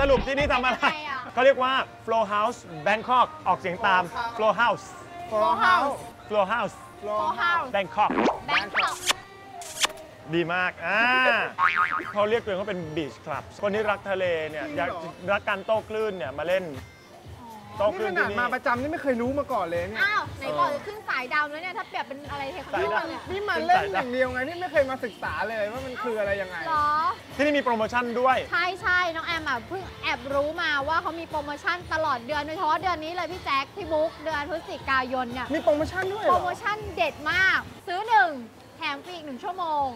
สรุปที่นี่ทำอะไรเป็นยังไงอะเขาเรียกว่า Flow House Bangkok ออกเสียงตาม Flow House Flow House Flow House Flow House Bangkok แบงคอกดีมาก อ่าเขาเรียกตัวเองว่าเป็นบีชคลับ คนที่รักทะเลเนี่ยจริงอยากเหรอรักการโต้คลื่นเนี่ย มาเล่นโต้คนี่ลื่ขนนาที่ดนี่ มาประจำนี่ไม่เคยรู้มาก่อนเลยเนี่ยอ้าวไหนบอกจะขึ้นสายดำแล้วเนี่ยถ้าเปรียบเป็นอะไรเทคสายนิคดำเนี่ยนี่มันเล่นอย่างเดียวไงนี่ไม่เคยมาศึกษาเลยว่ามันคืออะไรยังไง เหรอ ที่นี่มีโปรโมชั่นด้วย ใช่ใช่น้องแอมอะเพิ่งแอบรู้มาว่าเขามีโปรโมชั่นตลอดเดือนโดยเฉพาะเดือนนี้เลยพี่แจ๊คพี่บุ๊กเดือนพฤศจิกายนเนี่ย มีโปรโมชั่นด้วยเหโปรรอ โมชั่นเด็ดมาก ซื้อหนึ่งแถมฟรีอีกหนึ่งชั่วโมง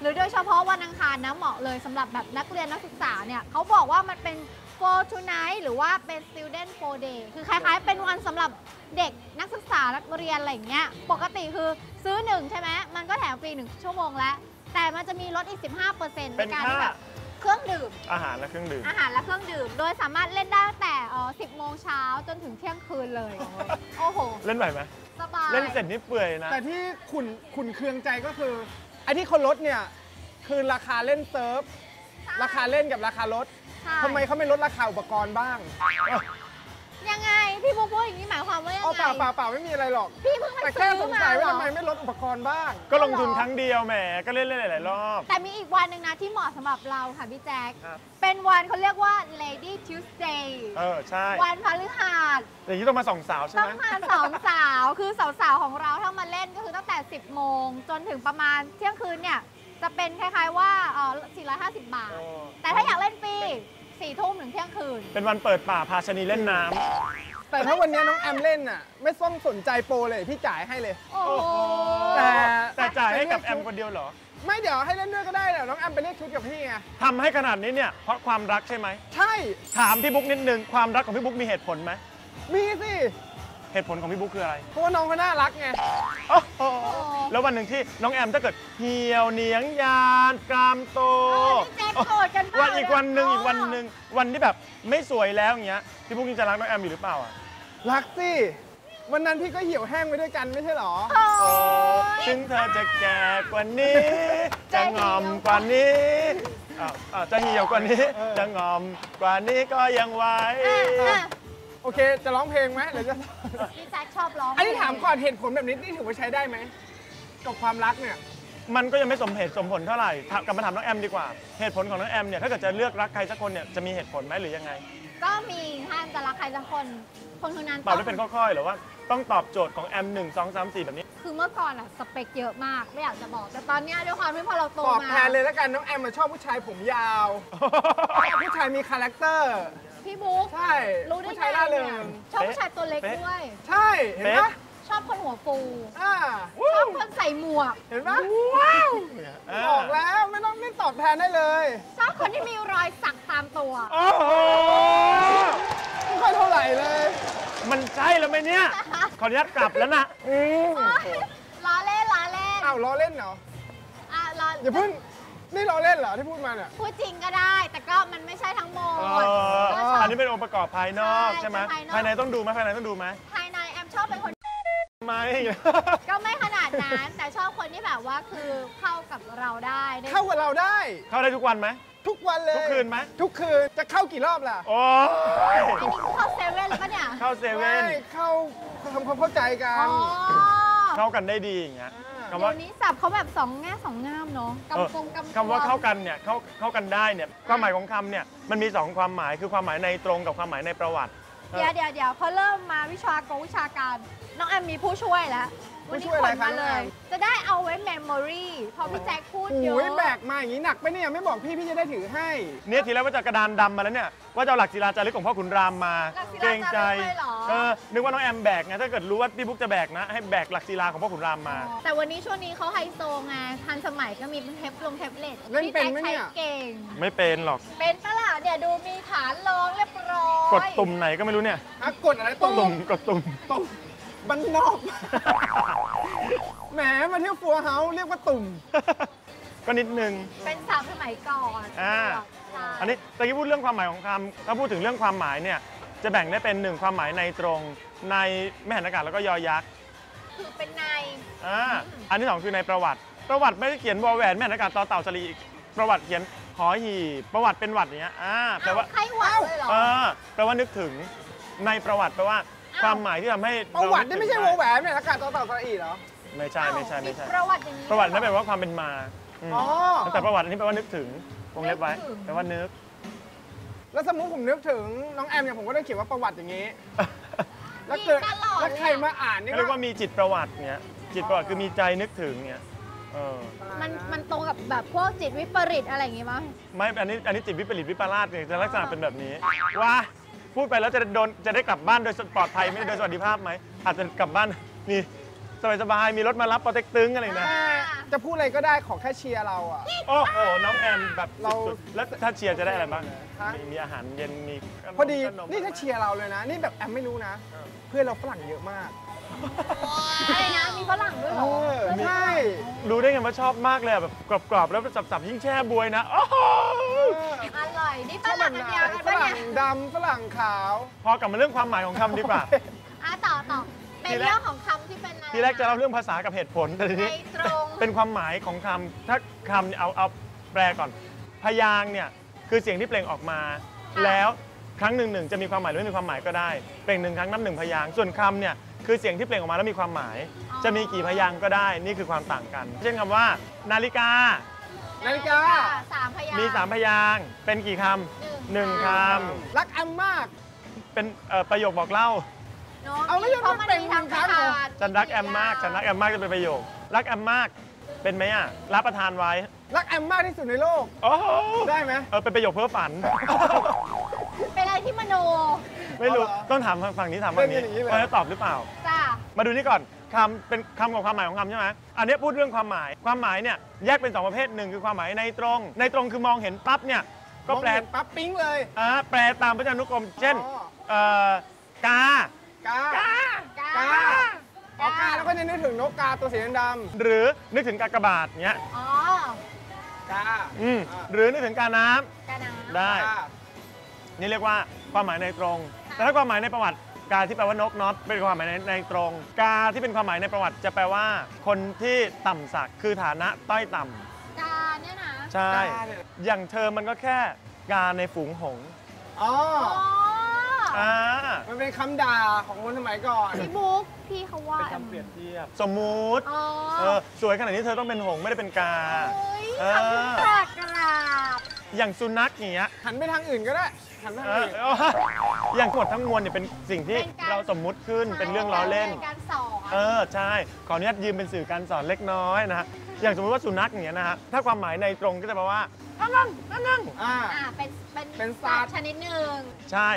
หรือโดยเฉพาะวันอังคารนะเหมาะเลยสำหรับแบบนักเรียนนักศึกษาเนี่ยเขาบอกว่ามันเป็น for tonight หรือว่าเป็น student for day คือคล้ายๆ เป็นวันสำหรับเด็กนักศึกษานักเรียนอะไรอย่างเงี้ย ปกติคือซื้อหนึ่งใช่ไหม มันก็แถมฟรีหนึ่งชั่วโมงแล้ว แต่มันจะมีลดอีก 15%ในเป็นการค่าที่แบบเครื่องดื่ม อาหารและเครื่องดื่ม อาหารและเครื่องดื่ม โดยสามารถเล่นได้ตั้งแต่เอ่อ10 โมงเช้าจนถึงเที่ยงคืนเลย โอ้โห เล่นไหวไหมสบาย เล่นเสร็จนี่เปื่อยนะ แต่ที่ขุนขุนเคืองใจก็คือไอ้ที่เขาลดเนี่ย คือราคาเล่นเซิร์ฟ ราคาเล่นกับราคารถใช่ทำไมเขาไม่ลดราคาอุปกรณ์บ้างยังไง พี่บุ๊กพูดอย่างนี้หมายความว่ายังเอาไงเปล่าเปล่าเปล่าไม่มีอะไรหรอก พี่เพิ่งไปแต่แค่ซื้สองมาสัยเหรว่าอทำไมไม่ลดอุปกรณ์บ้าง ก็ลงทุนครั้งเดียวแหมก็เล่นๆหลายๆรอบ แต่มีอีกวันหนึ่งนะที่เหมาะสำหรับเราค่ะพี่แจ๊ค ครับ เป็นวันเขาเรียกว่า Lady Tuesday เออใช่วันพฤหัส อย่างนี้ต้องมาส่องสาวใช่ต้ไหอมงมาสองสาว คือสาวๆ ของเราถ้ามาเล่นก็คือตั้งแต่ 10 โมง จนถึงประมาณเที่ยงคืนเนี่ย จะเป็นคล้ายๆว่าเอ่อ450 บาทโอ้แต่ถ้าอยากเล่นฟรีสี่ทุ่มถึงเที่ยงคืน เป็นวันเปิดป่าพาชะนีเล่นน้ำแต่ถ้าวันนี้น้องแอมเล่นน่ะ ไม่ต้องสนใจโปรเลยพี่จ่ายให้เลย โอ้โหแต่แต่จ่ายให้กับแอมคนเดียวเหรอไม่เดี๋ยวให้เล่นด้วยก็ได้แหละน้องแอมไปเรียกชุดกับพี่ไงทำให้ขนาดนี้เนี่ยเพราะความรักใช่ไหม ใช่ถามพี่บุ๊กนิดนึงความรักของพี่บุ๊กมีเหตุผลไหมมีสิ เหตุผลของพี่บุ๊กคืออะไร เพราะว่าน้องเขาน่ารักไงโอ้โหแล้ววันหนึ่งที่น้องแอมถ้าเกิดเหี่ยวเหนียงยานกรามโตเออพี่แจ๊คโกรธกันเปล่าวันอีกวันหนึ่งเนี่ย อีกวันหนึ่งวันที่แบบไม่สวยแล้วอย่างเงี้ยพี่บุ๊กยังจะรักน้องแอมอยู่หรือเปล่าอะรักสิวันนั้นพี่ก็เหี่ยวแห้งไปด้วยกันไม่ใช่หรอ โอ้โอ้ยถึงเธอจะแก่กว่านี้ จะงอมกว่านี้อ้าวอ้าวจะเหี่ยวกว่านี้เออจะงอมกว่านี้ก็ยังไหว อะ อะโอเคจะร้องเพลงไหมหรือจะพี่แจ๊คชอบร้องอันนี้ถามก่อนเหตุผลแบบนี้นี่ถือว่าใช้ได้ไหมกับความรักเนี่ยมันก็ยังไม่สมเหตุสมผลเท่าไหร่ถามกลับมาถามน้องแอมดีกว่า เหตุผลของน้องแอมเนี่ยถ้าเกิดจะเลือกรักใครสักคนเนี่ยจะมีเหตุผลไหมหรือยังไง ก็มีถ้าจะรักใครสักคน คนคนนั้นตอบได้เป็นข้อๆหรือว่าต้องตอบโจทย์ของแอมหนึ่งสองสามสี่แบบนี้ คือเมื่อก่อนอะสเปคเยอะมากไม่อยากจะบอก แต่ตอนเนี้ยด้วยความที่พอเราโตตอบมาแทนเลยแล้วกันน้องแอมมาชอบผู้ชายผมยาวชอบผู้ชายมีคาแรคเตอร์ พี่บุ๊กใช่รู้ได้ผู้ไงชายล่าเริเนี่ยงชอบผู้ชายตัวเล็กเป๊ะด้วย ใช่เห็นเป๊ะปะชอบคนหัวฟู อ่าชอบคนใส่หมวก เห็นปะอ่าบอกแล้วไม่ต้องไม่ตอบแทนได้เลยชอบคนที่มีรอยสักตามตัวโอ้โหไม่ค่อยเท่าไหร่เลย มันใช่แล้วไหมเนี่ยขออนุญาตกลับแล้วนะอืมล้อเล่นล้อเล่นอ้าวล้อเล่นเหรออะล้ออย่าเพิ่งนี่ล้อเล่นเหรอที่พูดมาเนี่ยพูดจริงก็ได้ แต่ก็มันไม่ใช่ทั้งหมดเออก็ชอบอั นนี้เป็นองค์ประกอบภายนอกใช่ใช่ไหมภายนอกภายในต้องดูไหมภายในต้องดูไหมภายในแอมชอบเป็นคนไม่ก็ไม่ขนาดนั้นแต่ชอบคนที่แบบว่าคือเข้ากับเราได้ได้เข้ากับเราได้ เข้าได้ทุกวันไหมทุกวันเลย ทุกคืนไหมทุกคืนจะเข้ากี่รอบล่ะโอ้ยอันนี้คือเข้าเซเว่นหรือเปล่าเนี่ยเข้าเซเว่นไม่เข้าทำความเข้าใจกัอ๋นอเข้ากันได้ดีอย่างเงี้ยอ่า คำว่าเดี๋ยวนี้สับเขาแบบสองแง่สองงามเนาะเออกำกงกำกวงคำว่าเข้ากันเนี่ยเข้าเข้ากันได้เนี่ยความหมายของคำเนี่ยมันมีสองความหมายคือความหมายในตรงกับความหมายในประวัติ เดี๋ยวเดี๋ยวเดี๋ยวพอเริ่มมาวิชากรวิชาการ น้องแอมมีผู้ช่วยแล้ววันนี้ผู้ช่วยขอะไรนคะมาน้องเลแอมยจะได้เอาไว้เมมโมรีพอพี่แจ็คพูดเยโอ้อะยแบกมาอย่างนี้หนักไปเนี่ยไม่บอกพี่พี่จะได้ถือให้ เนี่ยทีแรกว่าจะกระดานดำมาแล้วเนี่ยว่าจะเอาหลักศิลาจารึกของพ่อขุนรามมาหลักศิเกรลางใจจารึกเลยเหรอเออนึกว่าน้องแอมแบกไงถ้าเกิดรู้ว่าพี่บุ๊กจะแบกนะ ให้แบกหลักศิลาของพ่อขุนรามมา แต่วันนี้ช่วงนี้เขาไฮโซไงทันสมัยก็มีเทปลงเทปเล็ตเล่นพี่เป็นแจ็คไหมใช้เนี่ยเก่ง ไม่เป็นหรอกเป็นปะล่ะ เนี่ยดูมีฐานรองเรียบร้อย กดตุ่มไหนก็ไม่รู้เนี่ยอะกดอะไรตุ่ตุ่มมกดตุ่มตุ่มบ้านนอก แหมมาเที่ยวฟัวเฮาส์เรียกว่าตุ่ม ก็นิดนึง เป็นสาวสมัยก่อนอ่าใช่อันนี้ตะกี้พูดเรื่องความหมายของคำถ้าพูดถึงเรื่องความหมายเนี่ยจะแบ่งได้เป็นหนึ่งความหมายในตรงในแม่หันอากาศแล้วก็ยอยักษ์คือเป็นในอ่าอันที่สองคือในประวัติ ประวัติไม่ได้เขียนวอแหวนแม่หันอากาศต่อเต่าสลีอีกประวัติเขียน หอหีบประวัติเป็นหวัดอย่างเนี้ยอ่าแปลว่าไข้หวัดเลยเหรอ เออแปลว่านึกถึงในประวัติแปลว่าอ้าว ความหมายที่ทำให้ประวัตินี่ไม่ใช่วเรางแหวนเนี่ยอากาศต่อเต่าสระอีเหรอ ไม่ใช่ไม่ใช่ไม่ใช่ ประวัติอย่างนี้ ประวัตินั่นแปลว่าความเป็นมาอืมอ๋อ แต่ประวัติอันนี้แปลว่านึกถึงวงเล็บไว้นึกถึง แปลว่านึก แล้วสมมติผมนึกถึงน้องแอมเนี่ยผมก็ต้องเขียนว่าประวัติอย่างนี้ แล้วมีเกิดตลอดแล้วใครมาอ่านนี่ก็เรียกว่ามีจิตประวัติเนี้ยจิตประวัติคือมีใจนึกถึงเนี้ย เออ มันมันตรงกับแบบพวกจิตวิปริตอะไรอย่างงี้มั้ยไม่ อันนี้ อันนี้จิตวิปริตวิปลาสเนี่ยจะลักษณะเป็นแบบนี้ ว่า พูดไปแล้วจะโดน จะได้กลับบ้านโดยปลอดภัยไหม่โดยสวัสดิภาพไหม อาจจะกลับบ้านนี่ สบายๆมีรถมารับปอเต็กตึงอะไรนะแต่จะพูดอะไรก็ได้ขอแค่เชียร์เราอะ โอ้โห น้องแอมแบบเรา สุดๆแล้วถ้าเชียร์จะได้อะไรบ้างฮะ มีมีอาหารเย็นมีขนมพอดีขมนี่ถ้าเชียร์เราเลยนะ นี่แบบแอมไม่รู้นะ เพื่อนเราฝรั่งเยอะมากอะไรนะ มีฝรั่งด้วยเหรเอออใช่รู้ได้ไงว่าชอบมากเลยอะแบบกรอบๆแล้วสับๆยิ่งแช่บวยนะโอ้โหอร่อย นี่ชฝอบแบรั่งบอันไหนเดียวกันฝปะรั่เนี่งยดำฝรั่งขาว พอกลับมาเรื่องความหมายของคำดีกว่า อะต่อต่อเป็นทีแรกเรื่องของคำที่เป็นอะไร ทีแรกจะเล่าเรื่องภาษากับเหตุผลแต่ทีในนี้ตรง เป็นความหมายของคำถ้าคำเนี่ยเอาเอาแปลก่อน พยางค์เนี่ยคือเสียงที่เปล่งออกมา แล้วครั้งหนึ่งหนึ่งจะมีความหมายหรือไม่มีความหมายก็ได้เปล่งหนึ่งครั้งนับหนึ่งพยางค์ส่วนคำเนี่ยคือเสียงที่เปล่งออกมาแล้วมีความหมาย จะมีกี่พยางค์ก็ได้นี่คือความต่างกัน เช่นคำว่า นาฬิกา นาฬิกา สามพยางค์มีสามพยางค์เป็นกี่คำหนึ่งครักแอมมากำเป็นเอ่อประโยคบอกเล่า เนอะเอาไม่ใช่เพราะมันเป็นมีทั้งครั้งเหรอทานฉันรักแอมมากฉันรักแอมมากจะเป็นประโยค รักแอมมากเป็นไหมอะรับประทานไว้ รักแอมมากที่สุดในโลกโอ้โหได้ไหมเออเป็นประโยคเพ้อฝัน เป็นอะไรที่มโน ไม่รู้อ๋อเหรอต้องถามฝั่งนี้ถามฝั่งนี้เล่นกันอย่างนี้เลยว่าจะตอบหรือเปล่าจ้ามาดูนี่ก่อนคำเป็นคำกับความหมายของคำใช่ไหมอันนี้พูดเรื่องความหมาย ความหมายเนี่ยแยกเป็นสองประเภทหนึ่งคือความหมายในตรง ในตรงคือมองเห็นปั๊บเนี่ยก็แปลมองเห็นปั๊บปิ๊งเลยอ่าแปลตามพจนานุกรม เช่นอ๋อเอ่อกากา กากาออกกาแล้วก็จะนึกถึงนกกาตัวสีดำหรือนึกถึงกากบาทเนี้ยอ๋อๆกาอืมอ่าหรือนึกถึงกาน้ำกานาได้ กา นี่เรียกว่าความหมายในตรง แต่ถ้าความหมายในประวัติกาที่แปลว่านกน็อตเป็นความหมายในในตรง กาที่เป็นความหมายในประวัติจะแปลว่า คนที่ต่ำสักคือฐานะต้อยต่ำกาเนี่ยนะใช่ กาเนี่ย อย่างเธอมันก็แค่กาในฝูงหงส์อ๋อ อ๋อ อ่ามันเป็นคำด่าของคนสมัยก่อน พี่บุ๊กพี่เขาว่าเป็นคำเปรียบเทียบ สมมุติอ๋อเออสวยขนาดนี้เธอต้องเป็นหงส์ไม่ได้เป็นกาโอ้ยเอขอบคุณอค่ะกราบอย่างสุนัขอย่างเงี้ยหันไปทางอื่นก็ได้ หันไปทางเอออื่น เอาฮะอย่างหมดทั้งมวลเนี่ยเป็นสิ่งที่เราสมมุติขึ้นเป็นเรื่องล้อเล่นเป็นการสอนเออใช่ ขออนุญาตยืมเป็นสื่อการสอนเล็กน้อยนะฮะอย่างสมมติว่าสุนัขอย่างเงี้ยนะฮะถ้าความหมายในตรงก็จะแปลว่านั่งนั่งนั่งนั่งอ่า อ่าเป็นเป็นเป็นสัตว์ ชนิดหนึ่ง ใช่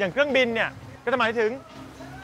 อย่างเครื่องบินเนี่ยก็จะหมายถึง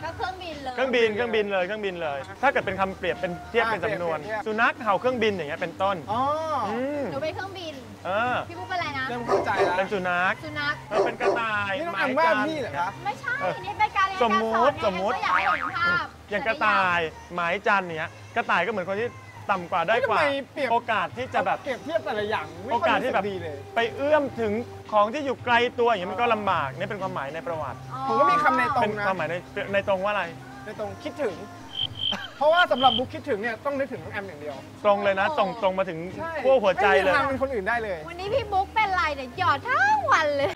ก็เครื่องบินเลยเครื่องบินเครื่องบินเลยเครื่องบินเลย ถ้าเกิดเป็นคำเปรียบเป็นเทียบอ่าเป็นสำนวนเปรียบเทียบสุนัขเห่าเครื่องบินอย่างเงี้ยเป็นต้นอ๋อออืมหนูเป็นเครื่องบิน เออพี่บุ๊กเป็นอะไรนะ เริ่มเข้าใจแล้วเป็นสุนัขสุนัข เออเป็นกระต่ายนี่น้องหแอมายมว่าจันพี่เหรอคะไม่ใช่ เออนี่เป็นการเรียนสการมสมุอนติไงสมมุติก็อยากให้เห็นภาพอย่างกระต่ายหมายจันเนี่ยกระต่ายก็เหมือนคนที่ ต่ำกว่าได้กว่าทำไมเปรียบ โอกาสที่จะแบบเปรียบเทียบแต่ละอย่างไม่โอกาสที่แบบค่ยรู้สึดีเลย ไปเอื้อมถึงของที่อยู่ไกลตัวอย่างนี้ยมันก็ลำบากนี่เป็นความหมายในประวัติอ๋อผมก็มีคำในตร เป็งนนะความหมายในในตรงว่าอะไร ในตรงคิดถึง เพราะว่าสำหรับบุ๊กคิดถึงเนี่ยต้องนึกถึงน้องแอมอย่างเดียวตรงเลยนะตรงตรงมาถึงใช่ขั้วหัวใจเลยไม่มีทางเป็นคนอื่นได้เลย วันนี้พี่บุ๊กเป็นไรเนี่ยหยอดทั้งวันเลย